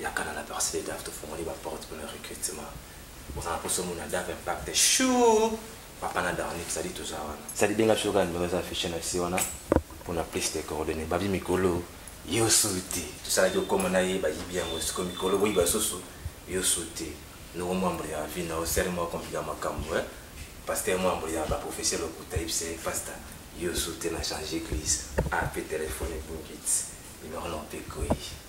ya kala na partie de dave tofongoli ba porte pour le recrutement oza na poso mona dave impact chou papa na darnik sadi toza wana sadi benga biso kaka nimero eza affiche na si wana mpona plus de coordonne babi mikolo yo susu te tosalaki okoma na ye bayibi yango siko mikolo boyiba susu yo susu te noko mwambre ya vi na yo sere mwa komplika makambo e eh? paster mwambre ya baprofesseur lokuta yebisa ye pasta yo susu te na change eglise ape ah, telefone ebungiti nimero na opekoyi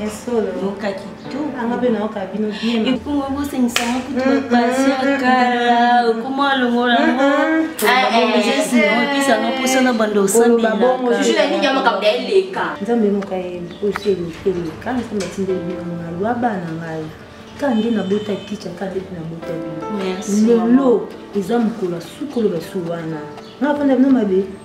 ya solo yokaki tu anga mpe nayoka bino bien ekongo bosengisa ngo kutu bapasi ya kala okoma alongola ngo jesinaopesa ngo mposa na banda osamelaka eleka nzambe moka osi eleki eleka nzambe atindeli bino ngalwa bana ngai ka nde nabota kicha ka nde nabota bino lelo eza mokolo ya sukolo basuwana nga afanda bino mabe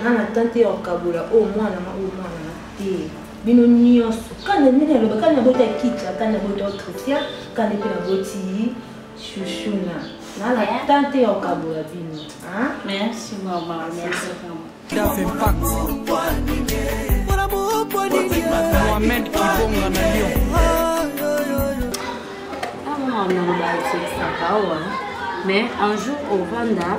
nga na tante ya kokabola oyo oh, mwana nga oyo oh, mwana nga te bino nyonso kani ndenge aloba kani naboti ya kicha kani naboti ya christian kani mpe naboti shushuna nga na eh? tante ya kokabola bino merci mama merci mama Daf Impact Mohamed Kibonga na Lyon awa ah, nalobaki sekisaka awa mais un jour ovanda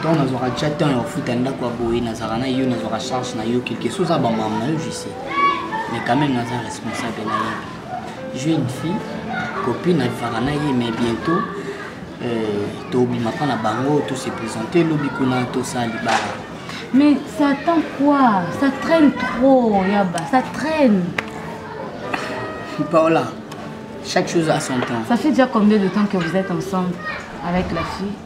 ntango nazwaka tya temps ya kofuta ndako ya boye nazalaka na yo nazwaka charge na yo quelque chose a bamama na yo je sais mais quand même naza responsable na ye je une fille copine alifaka na ye mais bientôt euh, tobima mpa na bango tose présente lobi kuna tosala libala mais ça attend quoi ça traîne trop yaba ça traîne paola chaque chose à son temps ça fait déjà combien de temps que vous êtes ensemble avec la fille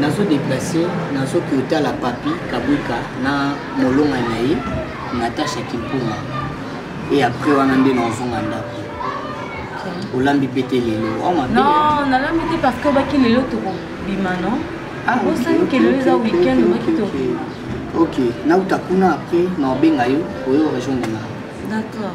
nazo deplace nazoki otala papi kabwika na molonga na ye natasha kimpuma e après wana nde naozonga ndako olambi mpe te lelo non nalambi te parce que obaki lelo tokobima no ah, osani ke lelo eza weekend obaki tokobima ok nauta kuna après naobenga yo oyo rejoindre nga d'accord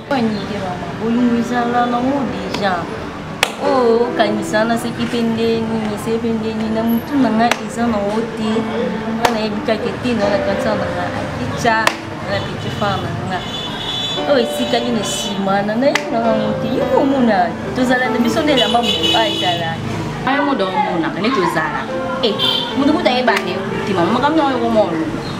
Nike mama, bolingo ezala nango deja oyo oh, kanisa naseki mpe nde nini se mpe nde nini na motu na ngai eza nango te nga nayebi kaka ete na nakanisa na nga akica na petit far na nga oyo oh, esikali na nsima na nayebi na ngango te yo omona tozala na biso nde elamba motu a ezala ayo modo omonaka nde tozala eh, motu kutu ayebana te mama makambo yango yokomona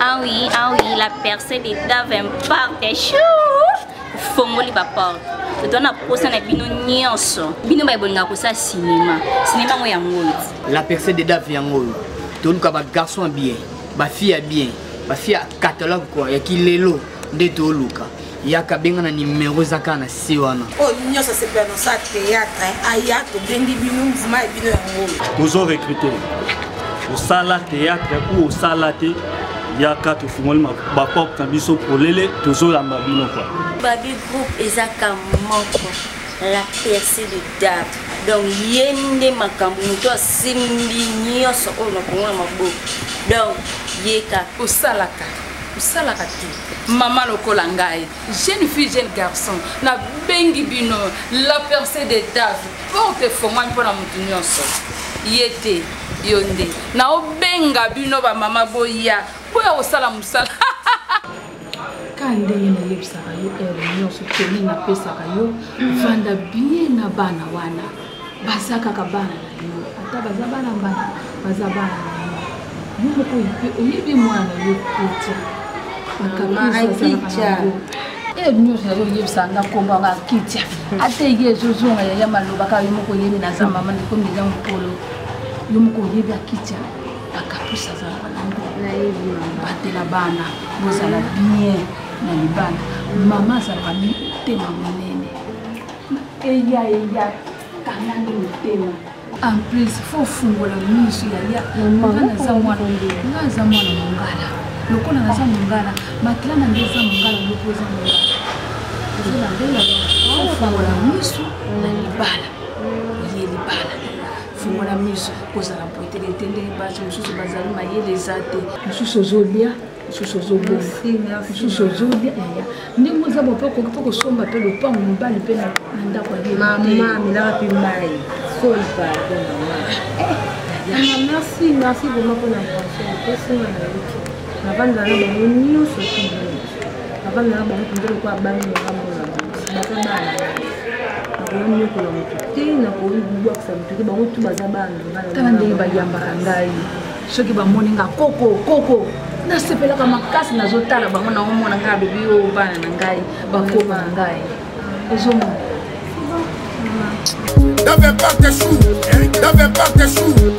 Ah oui, ah oui, la percée des daves imparte. Fongoli ba porte. toza na posa na bino nyonso bino baye bolingaka kosala sinema sinema yango yango oyo la percée de dave yango oyo toluka bagarçon ya bien bafille ya bien bafille ya catalogue kua ya kilelo nde toluka yaka benga na nimero eza kaka na se wana oyo oh, nyonso asepela noso ya théâtre aya tobengi bino mouvement ya bino yango tozo recrute osala théâtre ou osala te yaka tofungoli baporte na biso polele tozoyamba bino kua babi groupe eza ka moko la perce de dab donc ye nde makambo moto asimbi nyonso oyo na kongo na maboko donc ye kaka osalaka osalaka te mama lokola ngai jeune fille jeune garçon nabengi bino la percée de dave porte efongwami mpo na motu nyonso ye te yo nde naobenga bino bamama boya mpo ya kosala mosala ka ndenge nayebisaka yo heure nyonso teni napesaka yo vanda bie na bana wana baza kaka bana na yo ata baza bana bana baza bana na yo yo moko oyebi oyebi mwana na yo petia bakabisa eh, nyonso nazo oyebisa nga nkombo yanga kitia ateki ezozonga yaya maloba kaka yo moko oyebi naza mama ndikomi eza mokolo yo moko oyebi akitia bakapusa azalaka nango batela bana bozala bien na libala mama azalaka mitema monene eya eya kanani motema en plus fo fungola miso yaya nga naza mwana nga aza mwana mongala lokola naza mongala makila na nde eza mongala moko eza mongala ezela mbela fungola miso na libala ye libala fungola miso kozala poetele etendeli basi mosusu bazali mayele eza te mosusu ozolia mosusu ozoboma mosusu ozolia yaya ndenge oza bope okoki mpe kosomba mpe lopango mobali mpe na ndako yamelaka mpe mai soli pardon mama eh, mama merci merci vraimen mpona conseil epesinga na yoki navanda na bango nyonso tubini navanda na bango mpenza lokola bami nanga mona baza bana nakomi nyokola moto te nakomi bubwakisa moto te bango tu baza bana tala ndenge bayambaka ngai soki bamoni nga koko koko nasepelaka makasi nazotala bango naomona ngai alobi yo oh, bana na ngai bakoma na ngai ezomona N'avais pas tes choux, n'avais pas tes choux.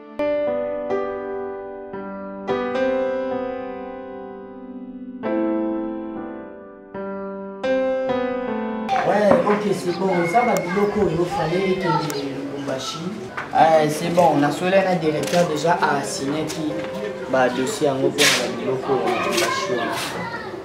que c'est bon eza babiloko oyo fale ekende lubumbashi eh, c'est bon nasweli na directeur déjà asignaki badossier yango mpona babiloko oyo lubumbashi wana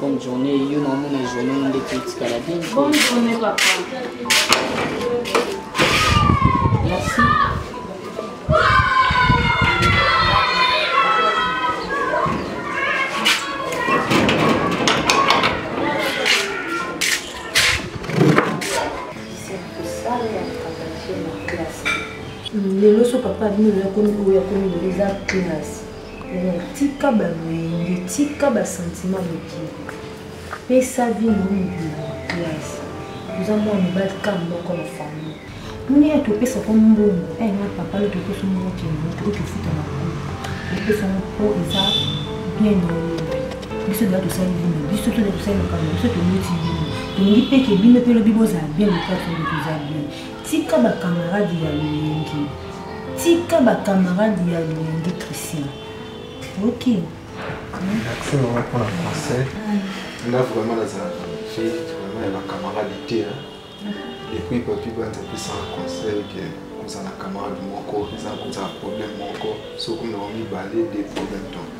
Bonne journée, yo na mon journée on est petit caladin. Bonne journée papa. Merci. lelo so papa abino oyo akomi lelo eza classe tika baloyenge tika basentima mokili pesa vino mbuma place oza mwana mobali ka moko na famille moni ya topesa ko mbongo enga papa lo topesa mbongo kende oyo tofuta na ko opesa ngo mpo eza bien na yo biso da tosali bino biso toda tosali makambo biso tomoti bino tolingi mpe ke bino mpe lobi bozala bien lokati oyo toza bien tika bacamarade ya loyenge tika ba camarade ya loyenge christian oki merci mama mpona conseil nga vraiment nazalaka fe vraiment ya ba camarade te epuis papi banza apesaka conseil ke kozala camarade moko eza kozala problème moko soki na omibale de problème donc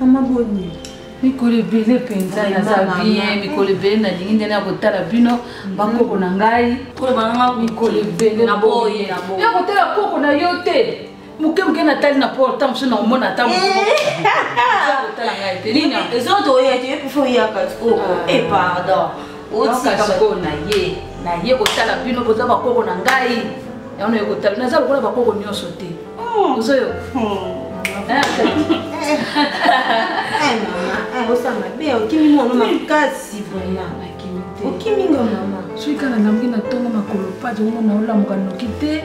mama boni mikolo ebele mpenza naza bien mikolo ebele nalingi ndene ya kotala bino bakoko na ngai mikolo ebele ya kotala koko na yo te moke moke natali na port ntango mosusu naomona ata kotala ngai te nini ezoto oyo ete epufi oyaka sikoyo e pardon otika sikoyo na ye na ye kotala bino boza bakoko na ngai yango naye kotala naza lokola bakoko nyonso te oh. ozoyo osa mabe okimi mono makasi vraimentokimi nga mama soki kaka namoki na ntongo makolo pati omona olamuka noki te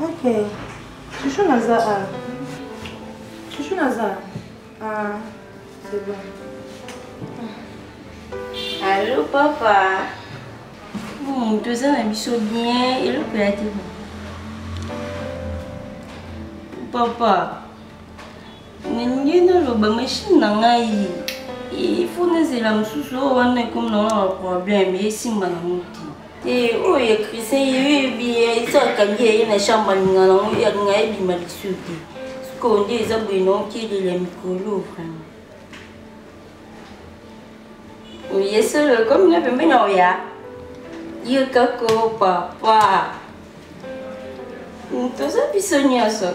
Ok. Chouchou naza a. Ah. Chouchou naza. Ah, c'est bon. Allô papa. Bon, toza na biso bien eloko ya te. Papa. nalingi naloba machine na ngai ifo nazela mosusu oyo wana ekomi nango na problème esimba nango te te oyo ya christin yeyebi esakangi eye na chambre alinga nango alinga ebima lisu te sikoyo nde eza boye naokelela mikolo vraiment oye solo ekomi na pembeni oya yo kako papa toza biso nyonso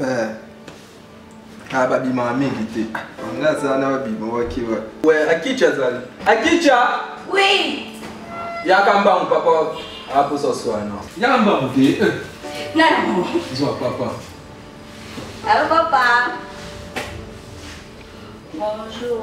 Eh. Ah, babimaka mingi te anga aza na babima wakiwa we akicha azali akicha oui yaka mbangu papa aposa swana yaka mbangu te eh. nano zwa papa alo papa bonjour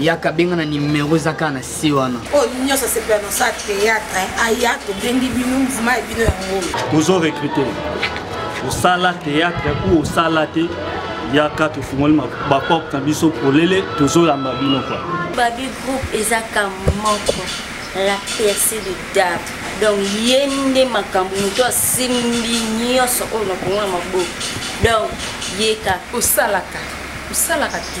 yaka benga na nimero eza kaka na se wana oyo oh, nyonso asepela noso ya théâtre aya tobengi bino mouvement ya bino yango tozo recrute osala théâtre ou osala te yaka tofungoli baporte na biso polele tozoyamba bino kua babi groupe eza kamoko la perce de dab donc ye nde makambo moto asimbi nyonso oyo na kongo na maboko donc ye kaka osalaka osalaka te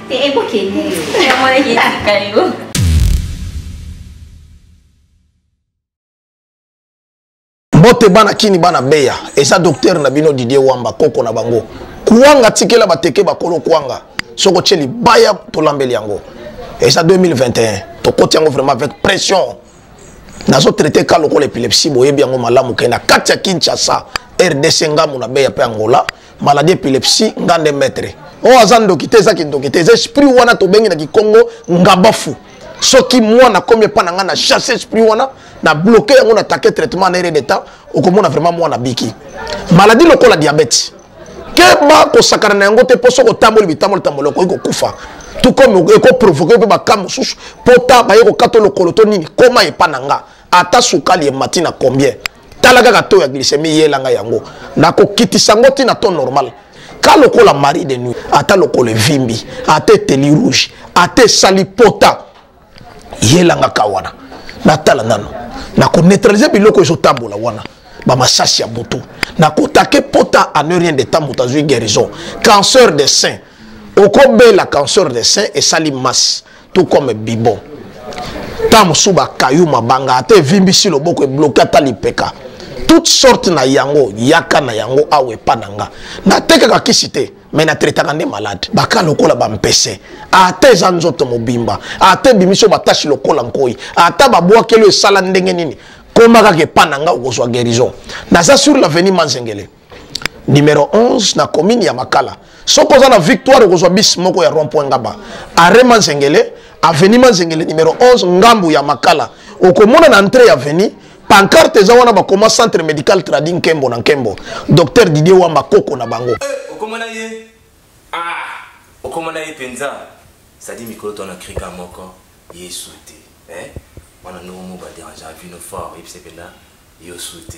te ekokende yo yamonaki etika yo mbote bana kini bana beya eza docteur na bino didie wamba koko na bango kuanga tikela bateke bakolo kuanga soki otye libaya tolambeli yango eza 2021 tokoti yango vraiment avec pression nazotraite ka lokola epilepsie boyebi yango malamu ke na kati ya kinshasa rdc ngambo na beya mpe angola maladie epilepsie nga nde maître oyo oh, aza ndoki te eza kindoki te eza esprit wana tobengi na kikongo ngabafu soki mwana akomi epai na ngai na chasse esprit wana na bloke yango na take traitement na ere de temps okomona vraiment mwana biki maladie lokola diabete keba kosakana na yango te mpo soki otamboli bitamboli tamboli okoki kokufa tout comme ekoprovoke mpe bakamp mosusu mpo ta baye kokata lokolo to nini koma epai na ngai ata sukali emati na combien tala kaka to ya glycemie yela nga yango nakokitisa ngo ntina to normal ka lokola marie de nuit ata lokola evimbi ata eteli rouge ata esali pota yela nga ka wana natala nano nakoneutralize biloko ezotambola wana bamasasi ya butu nakotake pota a ne rien de temps moto azwi guérison cancer de sein okobela cancer de sein esali masse tout comme bibon ntango mosusu bakayu mabanga ata evimbisi loboko ebloke ata lipeka toute sorte na yango yaka na yango awa epa na nga natekaka kisi te me natretaka nde malade baka lokola bampese ata eza nzoto mobimba ata ebimiso batashi lokola nkoi ata babwakeli esala ndenge nini koma kaka epa na nga okozwa guérison naza sur l'avenir manzengele numero 11 na commune ya makala soki oza na victoire okozwa bis moko ya rond point ngaba arret manzengele aveni manzengele numero 11 ngambu ya makala okomona na entrée ya aveni pancarte eza wana bakoma centre médical tradi nkembo na nkembo docteur didier wamba koko na bango eh, okomona ye ah, okomona ye mpenza sadi mikolo to na krika moko yesu te eh? wana ndongo moko baderange avino fort oyebisa mpenza yosu te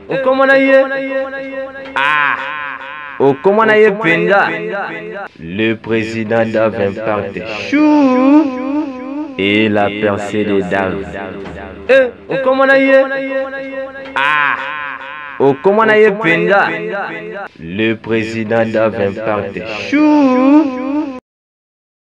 okomona ye ah okomona ye mpenza le président dave imparte chou et la percée de dave eh, okomona ye ah okomona ye mpenza le président dave imparte chou